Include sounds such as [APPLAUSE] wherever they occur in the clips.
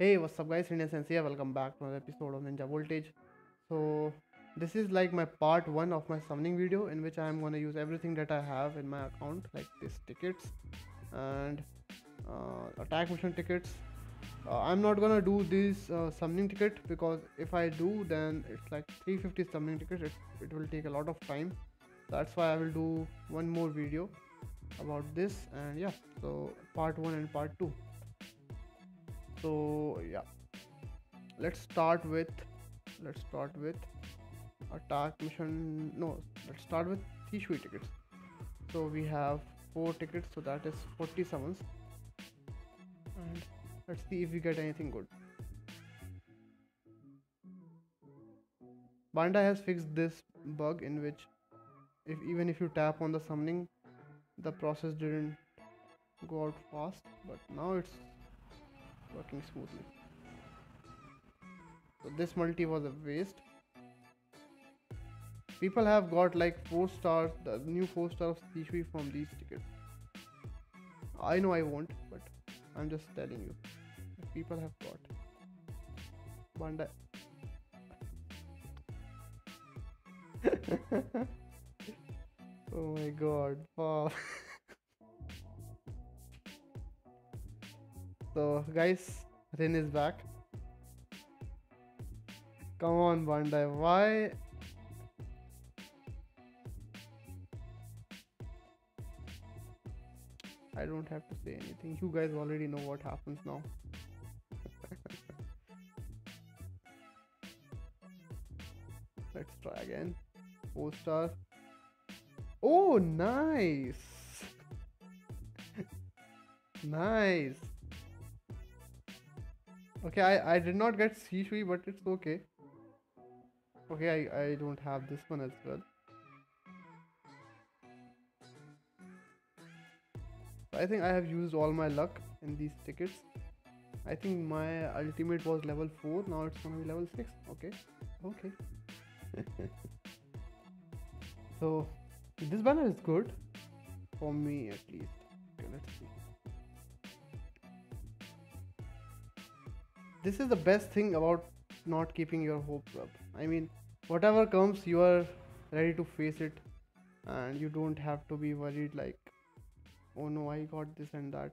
Hey, what's up, guys? Indian Sensei here. Welcome back to another episode of Ninja Voltage. So, this is like my part one of my summoning video, in which I am to use everything that I have in my account, like these tickets and uh, attack mission tickets. Uh, I'm not gonna do this uh, summoning ticket because if I do, then it's like 350 summoning tickets. It, it will take a lot of time. That's why I will do one more video about this, and yeah, so part one and part two so yeah. Let's start with let's start with attack mission no let's start with Shisui tickets. So we have four tickets so that is 40 summons and let's see if we get anything good. Bandai has fixed this bug in which if even if you tap on the summoning the process didn't go out fast but now it's working smoothly. So this multi was a waste. People have got like 4 stars, the new 4 stars Shisui from these tickets. I know I won't, but I'm just telling you. People have got. Bandai. [LAUGHS] oh my god. Wow. [LAUGHS] So guys, Rin is back. Come on, Bandai. Why? I don't have to say anything. You guys already know what happens now. [LAUGHS] Let's try again. Four star. Oh, nice. [LAUGHS] nice. Okay, I, I did not get Shisui, but it's okay. Okay, I, I don't have this one as well. I think I have used all my luck in these tickets. I think my ultimate was level 4, now it's gonna be level 6. Okay, okay. [LAUGHS] so, this banner is good. For me at least. Okay, let's see. This is the best thing about not keeping your hopes up. I mean, whatever comes, you are ready to face it, and you don't have to be worried like, oh no, I got this and that.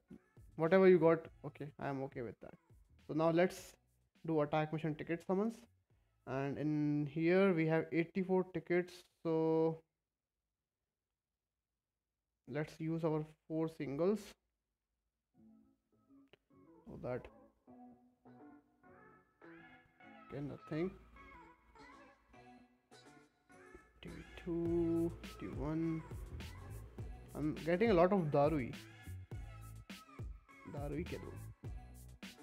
Whatever you got, okay, I am okay with that. So now let's do attack mission ticket summons, and in here we have 84 tickets. So let's use our four singles so that Okay, nothing. T2, T1. I'm getting a lot of Darui. Darui ke do?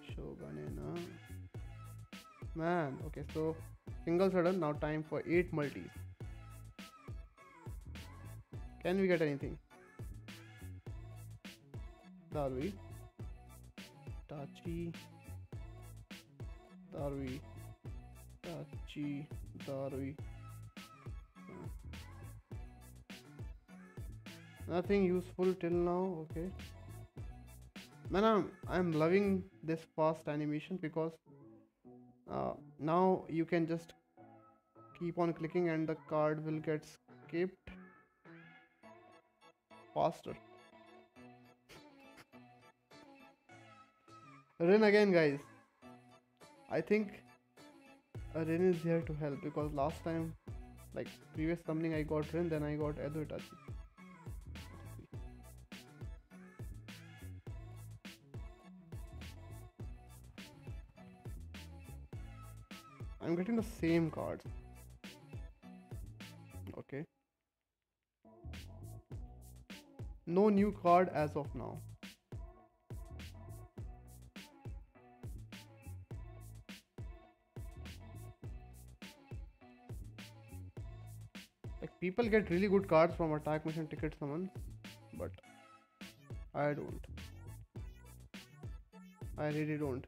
Shogunena. Man, okay, so single done. Now time for 8 multis. Can we get anything? Darui. Tachi. Darui. Tachi Darui. Nothing useful till now. Okay. Man, I'm, I'm loving this fast animation because uh, now you can just keep on clicking and the card will get skipped faster. Run again, guys. I think Uh, Rin is here to help because last time, like previous summoning, I got Rin, then I got Edo Itachi. I'm getting the same cards. Okay. No new card as of now. People get really good cards from attack mission ticket summons, but I don't. I really don't.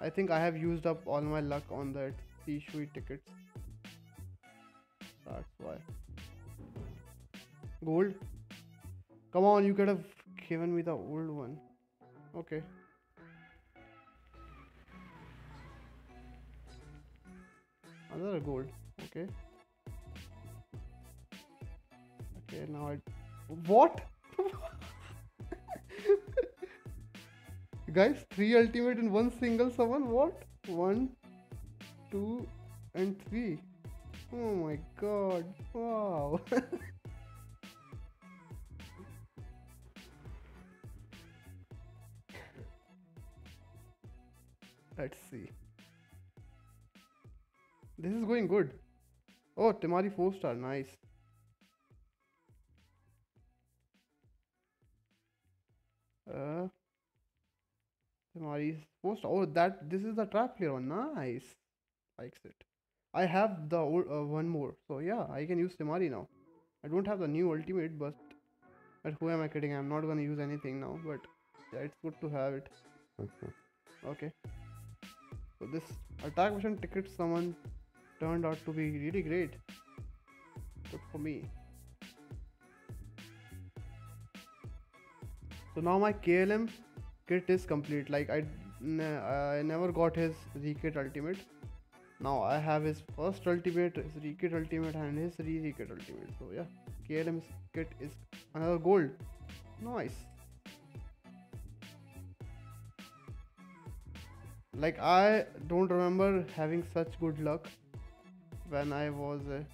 I think I have used up all my luck on that Shui tickets. That's why. Gold? Come on, you could have given me the old one. Okay. Another gold. Okay. Okay, now I. What? [LAUGHS] Guys, three ultimate in one single summon. What? One, two, and three. Oh my god. Wow. [LAUGHS] Let's see. This is going good. Oh, Temari 4 star. Nice. Uh, Temari's 4 star. Oh, that this is the trap player one. Nice. Likes it. I have the old, uh, one more. So yeah, I can use Temari now. I don't have the new ultimate, but but who am I kidding? I'm not gonna use anything now. But yeah, it's good to have it. okay. So this attack mission ticket summon turned out to be really great. Good for me. So now my KLM kit is complete. Like I, I never got his Rekit ultimate. Now I have his first ultimate, his Rekit ultimate, and his re-Rekit ultimate. So yeah, KLM kit is another gold. Nice. like i don't remember having such good luck when i was a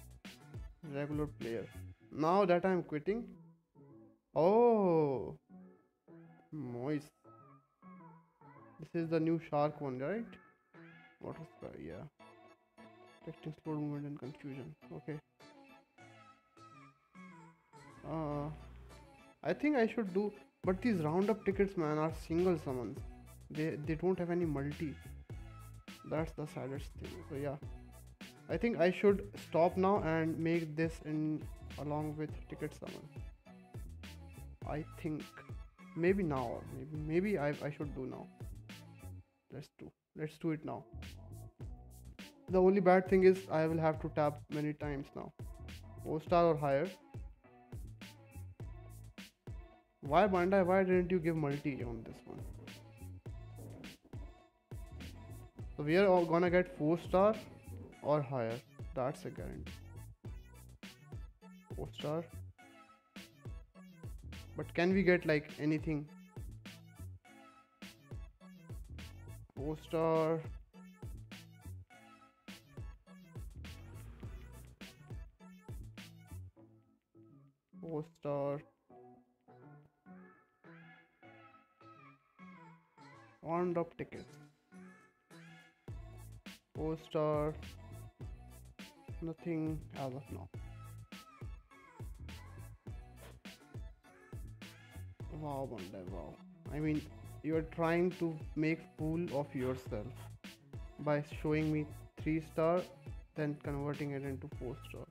regular player. Now that i'm quitting oh moist. This is the new shark one right? What is that yeah. Detecting slow movement and confusion. Okay. Uh i think i should do but these roundup tickets man are single summons. They they don't have any multi. That's the saddest thing. So yeah i think i should stop now and make this in along with ticket summon. I think maybe now maybe maybe i, I should do now. Let's do let's do it now. The only bad thing is i will have to tap many times now. O star or higher. Why bandai why didn't you give multi on this one? So we are all gonna get 4 star or higher. That's a guarantee. 4 star. But can we get like anything? 4 star. Four star. On up tickets. Four star. Nothing as of now. Wow, Bandai, wow. I mean, you are trying to make fool of yourself by showing me 3 star then converting it into 4 star.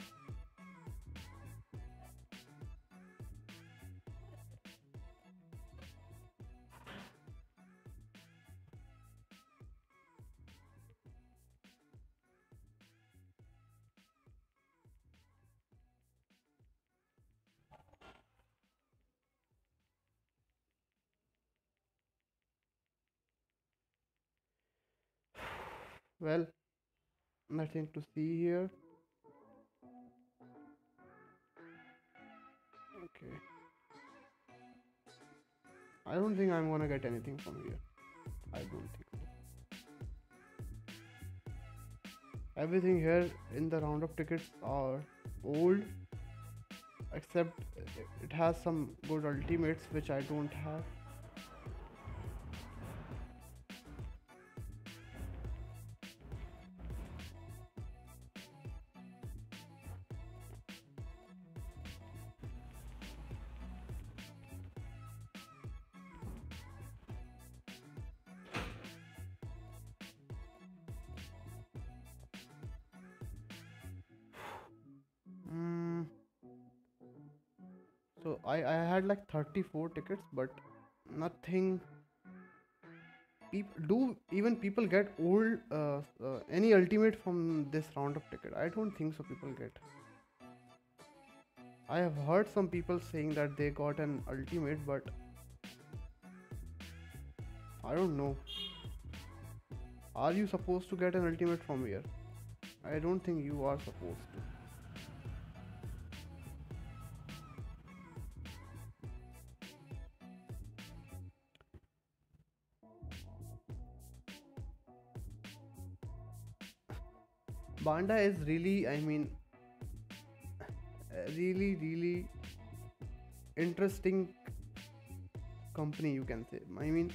Well nothing to see here. Okay. I don't think I'm gonna get anything from here. I don't think everything here in the roundup tickets are old except it has some good ultimates which I don't have had like 34 tickets but nothing people do even people get old uh, uh, any ultimate from this round of ticket? I don't think so people get. I have heard some people saying that they got an ultimate but i don't know. Are you supposed to get an ultimate from here? I don't think you are supposed to Bandai is really, I mean, really, really interesting company, you can say. I mean,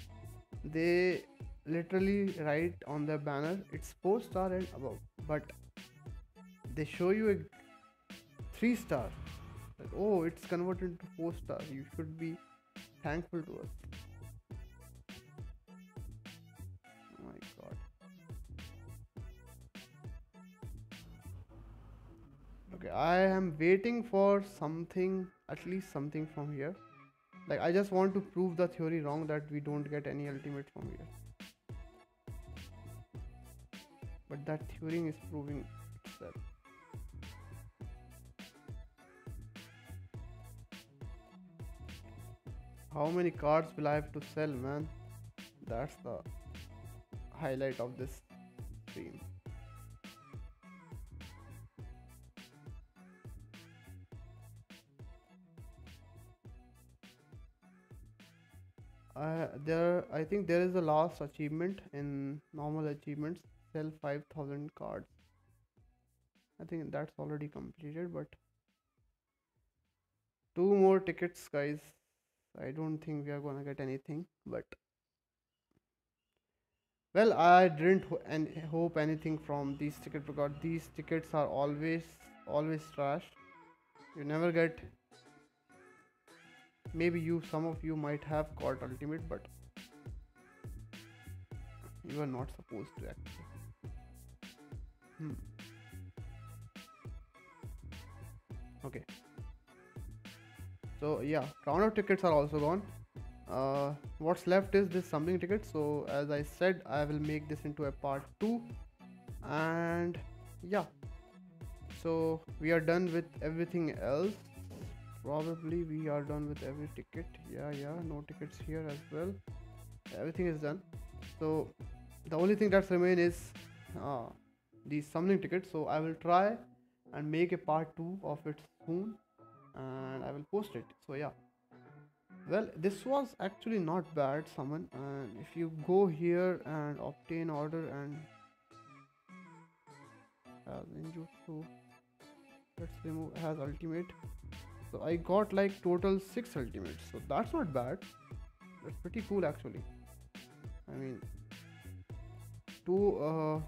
they literally write on their banner it's four star and above, but they show you a three star. Like, oh, it's converted to four star. You should be thankful to us. Okay i am waiting for something at least something from here. Like i just want to prove the theory wrong that we don't get any ultimate from here. But that theory is proving itself. How many cards will i have to sell man? That's the highlight of this stream there i think there is a last achievement in normal achievements. Sell 5000 cards. I think that's already completed but two more tickets guys. I don't think we are gonna get anything but well i didn't ho- and hope anything from these tickets because these tickets are always always trash. You never get maybe you some of you might have got ultimate but you are not supposed to actually hmm. okay. So yeah round of tickets are also gone. Uh, what's left is this something ticket. So as i said i will make this into a part 2 and yeah. So we are done with everything else probably we are done with every ticket. Yeah yeah no tickets here as well. Everything is done. So the only thing that's remain is uh, the summoning ticket. So i will try and make a part 2 of it soon and i will post it. So yeah. Well this was actually not bad summon. And if you go here and obtain order and has ninjutsu let's remove has ultimate so i got like total six ultimates. So that's not bad. That's pretty cool actually. I mean two uh,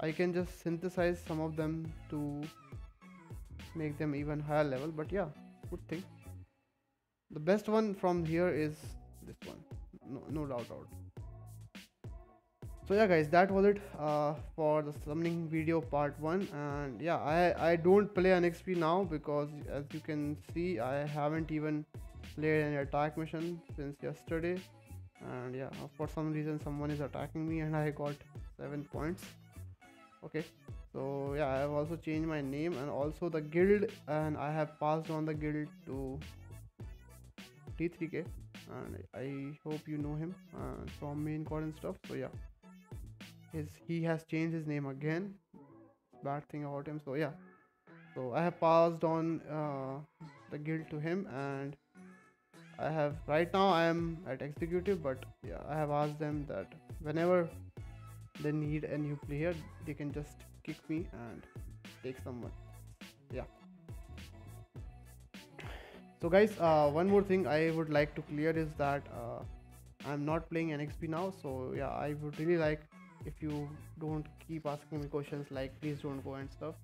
i can just synthesize some of them to make them even higher level but yeah good thing. The best one from here is this one. No, no doubt out so yeah guys that was it uh, for the summoning video part one. And yeah i i don't play NxB now because as you can see i haven't even played any attack mission since yesterday. And yeah for some reason someone is attacking me and i got seven points. Okay so yeah i have also changed my name and also the guild and i have passed on the guild to t3k and i hope you know him uh, from main core and stuff. So yeah his he has changed his name again. Bad thing about him. So yeah. So i have passed on uh, the guild to him and i have right now i am at executive but yeah i have asked them that whenever they need a new player they can just kick me and take someone. Yeah. So guys uh, one more thing i would like to clear is that uh, i'm not playing NxB now. So yeah i would really like if you don't keep asking me questions like please don't go and stuff.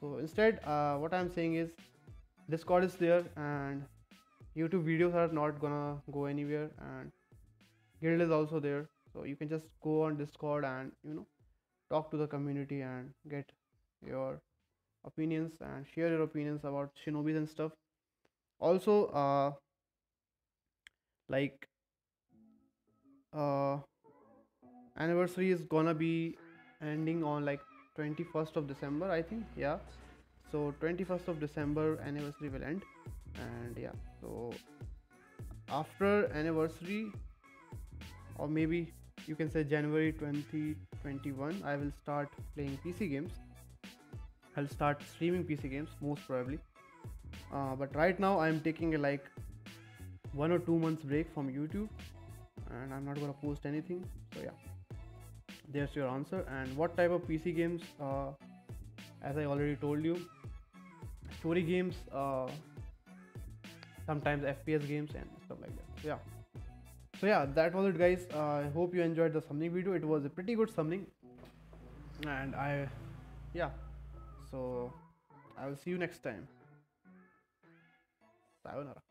So instead uh, what i'm saying is discord is there and youtube videos are not gonna go anywhere and guild is also there. So you can just go on discord and you know talk to the community and get your opinions and share your opinions about shinobis and stuff. Also uh like uh anniversary is gonna be ending on like 21st of december i think yeah. So 21st of december anniversary will end and yeah so after anniversary or maybe you can say january 2021 i will start playing pc games. I'll start streaming pc games most probably. Uh, but right now i'm taking a like one or two months break from youtube and i'm not gonna post anything so yeah there's your answer. And what type of pc games uh, as i already told you story games uh, sometimes fps games and stuff like that. So, yeah. So yeah that was it guys. Uh, i hope you enjoyed the summoning video. It was a pretty good summoning and i yeah. So i will see you next time. Sayonara